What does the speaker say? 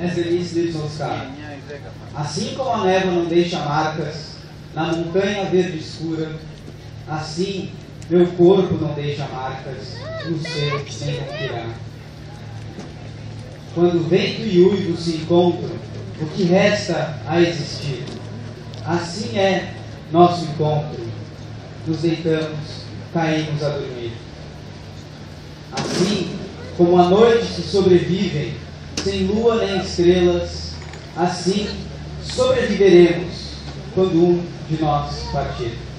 nessa início de buscar. Assim como a névoa não deixa marcas na montanha verde escura, assim meu corpo não deixa marcas no seu sem respirar. Quando vento e uivo se encontram, o que resta a existir? Assim é nosso encontro. Nos deitamos, caímos a dormir. Assim como a noite se sobrevivem, sem lua nem estrelas, assim sobreviveremos quando um de nós partir.